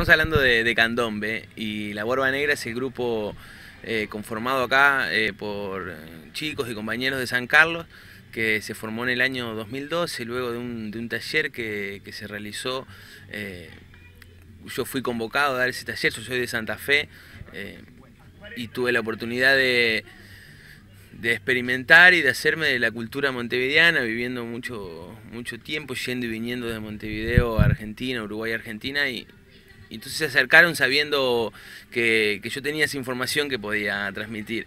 estamos hablando de, Candombe y La Borba Negra es el grupo eh, conformado acá eh, por chicos y compañeros de San Carlos que se formó en el año 2012 luego de un, taller que, se realizó. yo fui convocado a dar ese taller, yo soy de Santa Fe y tuve la oportunidad de, de experimentar y de hacerme de la cultura montevideana, viviendo mucho, mucho tiempo, yendo y viniendo de Montevideo a Argentina, Uruguay, Argentina, y, entonces se acercaron sabiendo que, yo tenía esa información que podía transmitir,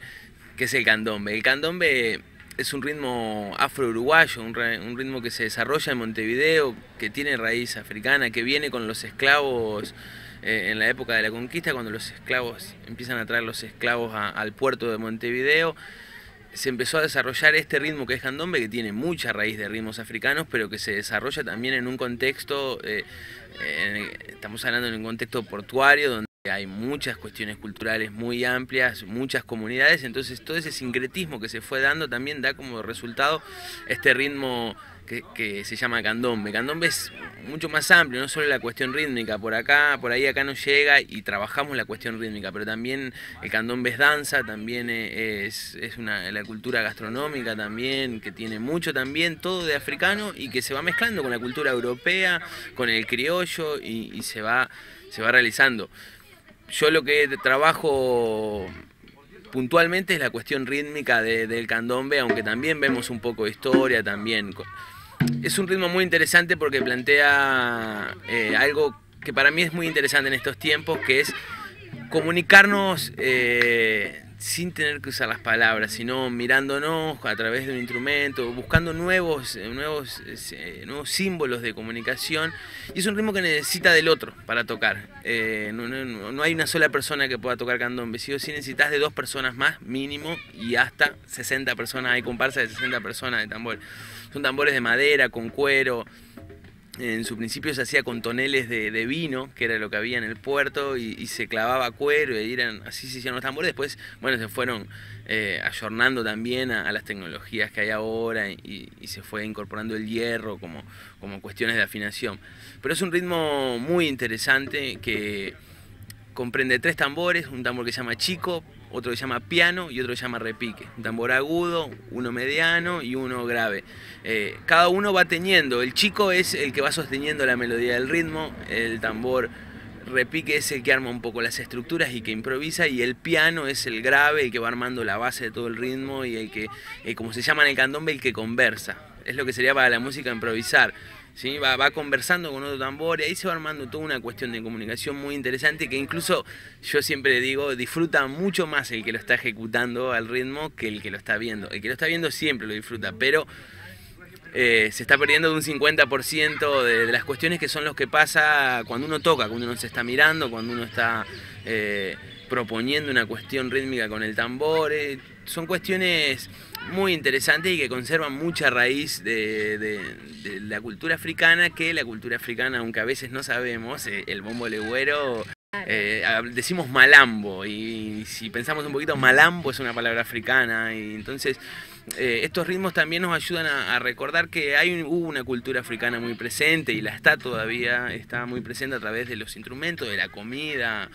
que es el candombe. El candombe es un ritmo afro-uruguayo, un, ritmo que se desarrolla en Montevideo, que tiene raíz africana, que viene con los esclavos eh, en la época de la conquista, cuando los esclavos empiezan a traer los esclavos al puerto de Montevideo se empezó a desarrollar este ritmo que es candombe, que tiene mucha raíz de ritmos africanos, pero que se desarrolla también en un contexto, eh, estamos hablando en un contexto portuario, donde hay muchas cuestiones culturales muy amplias, muchas comunidades, entonces todo ese sincretismo que se fue dando también da como resultado este ritmo que, se llama candombe. Candombe es mucho más amplio, no solo la cuestión rítmica, por acá, por ahí acá nos llega y trabajamos la cuestión rítmica, pero también el candombe es danza, también es, una, la cultura gastronómica también, que tiene mucho también, todo de africano y que se va mezclando con la cultura europea, con el criollo y, se, va, se va realizando. Yo lo que trabajo puntualmente es la cuestión rítmica del candombe, aunque también vemos un poco de historia también es un ritmo muy interesante porque plantea eh, algo que para mí es muy interesante en estos tiempos, que es comunicarnos eh, sin tener que usar las palabras, sino mirándonos a través de un instrumento, buscando nuevos, eh, nuevos, nuevos símbolos de comunicación. Y es un ritmo que necesita del otro para tocar. no, hay una sola persona que pueda tocar candombe, si sí necesitas de dos personas más, mínimo, y hasta 60 personas, hay comparsa de 60 personas de tambor. Son tambores de madera, con cuero. En su principio se hacía con toneles de, vino, que era lo que había en el puerto, y, se clavaba cuero, y eran, así se hicieron los tambores. Después, bueno, se fueron eh, ayornando también a, las tecnologías que hay ahora y, se fue incorporando el hierro como, como cuestiones de afinación. Pero es un ritmo muy interesante que comprende tres tambores, un tambor que se llama chico, otro que se llama piano y otro que se llama repique. Un tambor agudo, uno mediano y uno grave. Eh, cada uno va teniendo, el chico es el que va sosteniendo la melodía del ritmo, el tambor repique es el que arma un poco las estructuras y que improvisa y el piano es el grave, el que va armando la base de todo el ritmo y el que, eh, como se llama en el candombe, el que conversa. Es lo que sería para la música improvisar. Va, va, conversando con otro tambor y ahí se va armando toda una cuestión de comunicación muy interesante que incluso yo siempre digo, disfruta mucho más el que lo está ejecutando al ritmo que el que lo está viendo. El que lo está viendo siempre lo disfruta, pero eh, se está perdiendo de un 50% de, las cuestiones que son los que pasa cuando uno toca, cuando uno se está mirando, cuando uno está... Eh, proponiendo una cuestión rítmica con el tambor. Eh, son cuestiones muy interesantes y que conservan mucha raíz de, la cultura africana, que la cultura africana, aunque a veces no sabemos, eh, el bombo legüero, eh, decimos malambo, y si pensamos un poquito, malambo es una palabra africana, y entonces estos ritmos también nos ayudan a, recordar que hay hubo una cultura africana muy presente y la está todavía, está muy presente a través de los instrumentos, de la comida,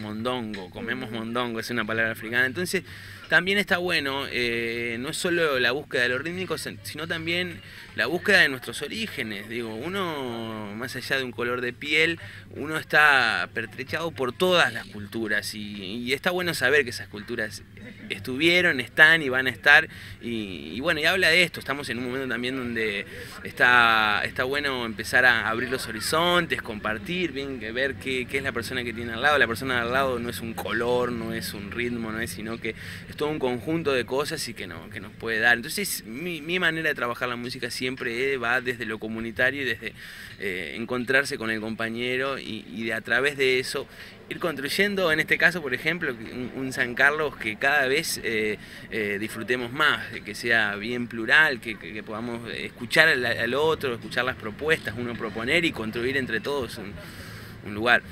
mondongo, comemos mondongo, es una palabra africana. Entonces, también está bueno, eh, no es solo la búsqueda de los rítmicos, sino también la búsqueda de nuestros orígenes. Digo, uno, más allá de un color de piel, uno está pertrechado por todas las culturas y, está bueno saber que esas culturas estuvieron, están y van a estar. Y, bueno, y habla de esto, estamos en un momento también donde está, está bueno empezar a abrir los horizontes, compartir, ver qué, qué es la persona que tiene al lado. La persona al lado no es un color, no es un ritmo, no es, sino que es todo un conjunto de cosas y que, no, que nos puede dar. Entonces, mi, mi manera de trabajar la música siempre va desde lo comunitario y desde eh, encontrarse con el compañero y, de, a través de eso ir construyendo, en este caso, por ejemplo, un, San Carlos que cada vez eh, eh, disfrutemos más, que sea bien plural, que, podamos escuchar al, otro, escuchar las propuestas, uno proponer y construir entre todos un lugar.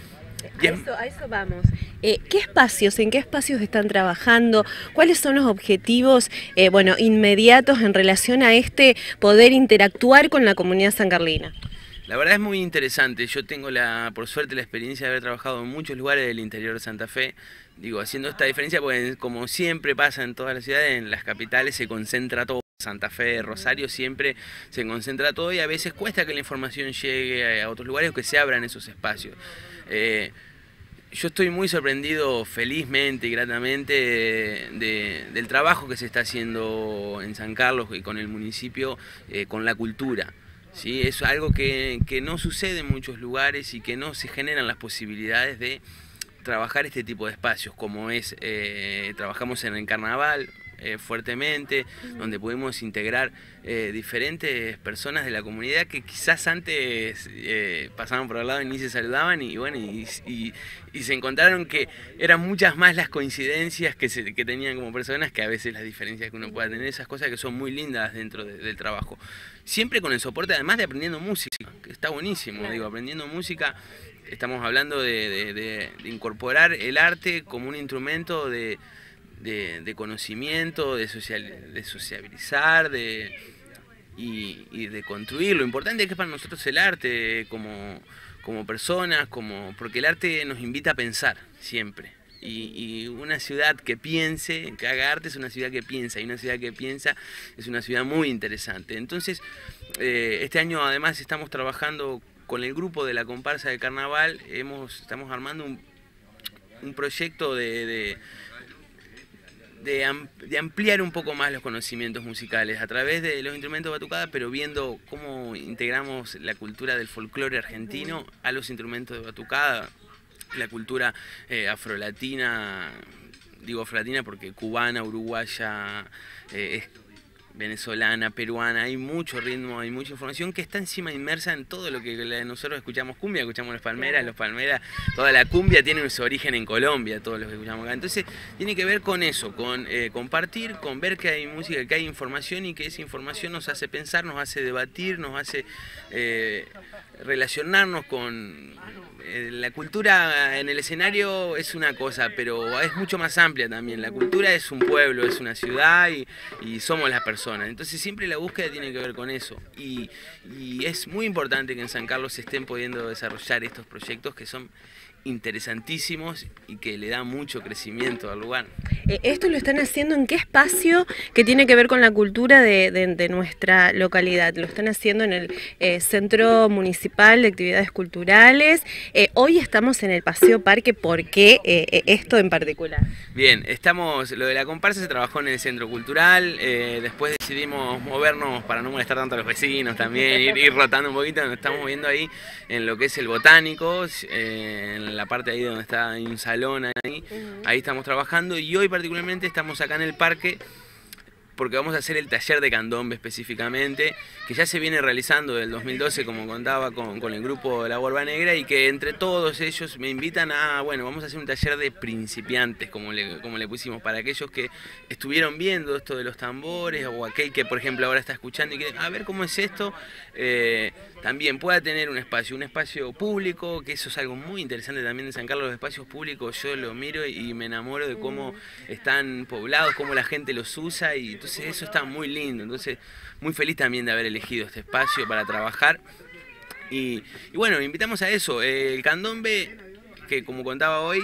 A eso, vamos. Eh, ¿Qué espacios, en qué espacios están trabajando? ¿Cuáles son los objetivos eh, bueno, inmediatos en relación a este poder interactuar con la comunidad sancarlina? La verdad es muy interesante. Yo tengo la, por suerte la experiencia de haber trabajado en muchos lugares del interior de Santa Fe. Digo, haciendo esta diferencia, porque como siempre pasa en todas las ciudades, en las capitales se concentra todo. Santa Fe, Rosario, siempre se concentra todo y a veces cuesta que la información llegue a otros lugares o que se abran esos espacios. Eh, yo estoy muy sorprendido felizmente y gratamente del trabajo que se está haciendo en San Carlos y con el municipio eh, con la cultura. ¿sí? Es algo que, no sucede en muchos lugares y que no se generan las posibilidades de trabajar este tipo de espacios, como es, eh, trabajamos en el carnaval, eh, fuertemente, donde pudimos integrar eh, diferentes personas de la comunidad que quizás antes eh, pasaban por al lado y ni se saludaban y bueno, y, se encontraron que eran muchas más las coincidencias que, se, que tenían como personas que a veces las diferencias que uno pueda tener, esas cosas que son muy lindas dentro del trabajo. Siempre con el soporte además de aprendiendo música, que está buenísimo, digo, aprendiendo música estamos hablando de, incorporar el arte como un instrumento de, de, conocimiento, de, social, de sociabilizar, de, y, de construir. Lo importante es que para nosotros el arte como, como personas, como, porque el arte nos invita a pensar siempre. Y, una ciudad que piense, que haga arte es una ciudad que piensa, y una ciudad que piensa es una ciudad muy interesante. Entonces, eh, este año además estamos trabajando con el grupo de la comparsa de carnaval, hemos, estamos armando un, un proyecto de de, ampliar un poco más los conocimientos musicales a través de los instrumentos de batucada, pero viendo cómo integramos la cultura del folclore argentino a los instrumentos de batucada, la cultura eh, afrolatina, digo afrolatina porque cubana, uruguaya, eh, venezolana, peruana, hay mucho ritmo, hay mucha información que está encima inmersa en todo lo que nosotros escuchamos cumbia, escuchamos los palmeras, los palmeras, toda la cumbia tiene su origen en Colombia, todo lo que escuchamos acá. Entonces tiene que ver con eso, con eh, compartir, con ver que hay música, que hay información y que esa información nos hace pensar, nos hace debatir, nos hace eh, relacionarnos con eh, la cultura en el escenario es una cosa, pero es mucho más amplia también. La cultura es un pueblo, es una ciudad y, somos las personas. Entonces siempre la búsqueda tiene que ver con eso. Y, y es muy importante que en San Carlos se estén pudiendo desarrollar estos proyectos que son interesantísimos y que le da mucho crecimiento al lugar. Eh, ¿Esto lo están haciendo en qué espacio que tiene que ver con la cultura de, nuestra localidad? Lo están haciendo en el eh, Centro Municipal de Actividades Culturales. Eh, hoy estamos en el Paseo Parque, ¿por qué esto en particular? Bien, estamos, lo de la comparsa se trabajó en el Centro Cultural, después decidimos movernos para no molestar tanto a los vecinos también, ir, ir rotando un poquito, nos estamos viendo ahí en lo que es el Botánico, en la parte ahí donde está hay un salón ahí, ahí estamos trabajando y hoy particularmente estamos acá en el parque porque vamos a hacer el taller de candombe específicamente, que ya se viene realizando del 2012, como contaba con, con, el grupo de la Borba Negra, y que entre todos ellos me invitan a, bueno, vamos a hacer un taller de principiantes, como le, como le pusimos, para aquellos que estuvieron viendo esto de los tambores, o aquel que, por ejemplo, ahora está escuchando y que, a ver cómo es esto, eh, también pueda tener un espacio, un espacio público, que eso es algo muy interesante también de San Carlos, los espacios públicos, yo lo miro y me enamoro de cómo están poblados, cómo la gente los usa y entonces eso está muy lindo. Entonces, muy feliz también de haber elegido este espacio para trabajar. Y, bueno, invitamos a eso. El candombe, que como contaba hoy,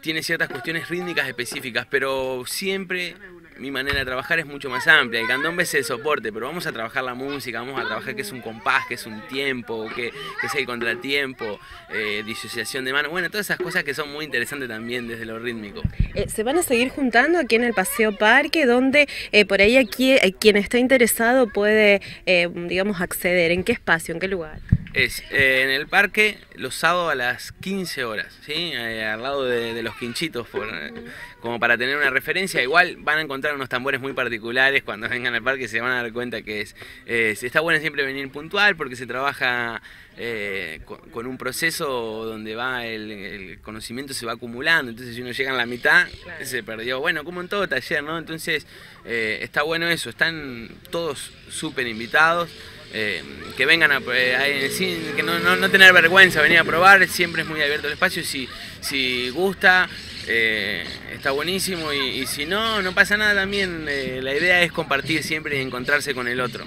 tiene ciertas cuestiones rítmicas específicas, pero siempre mi manera de trabajar es mucho más amplia. El candombe es el soporte, pero vamos a trabajar la música, vamos a trabajar que es un compás, que es un tiempo, que, es el contratiempo, eh, disociación de mano. Bueno, todas esas cosas que son muy interesantes también desde lo rítmico. Eh, ¿Se van a seguir juntando aquí en el Paseo Parque, donde eh, por ahí aquí quien está interesado puede, digamos, acceder? ¿En qué espacio, en qué lugar? Es en el parque los sábados a las 15 horas, ¿sí? al lado de, los quinchitos, como para tener una referencia. Igual van a encontrar unos tambores muy particulares cuando vengan al parque, se van a dar cuenta que es, está bueno siempre venir puntual porque se trabaja eh, con, un proceso donde va el, conocimiento se va acumulando, entonces si uno llega en la mitad, se perdió. Bueno, como en todo taller, ¿no? Entonces eh, está bueno eso, están todos súper invitados. Eh, que vengan a, que no, no, tener vergüenza, venir a probar, siempre es muy abierto el espacio, si, si gusta, eh, está buenísimo y, si no, no pasa nada también. Eh, la idea es compartir siempre y encontrarse con el otro.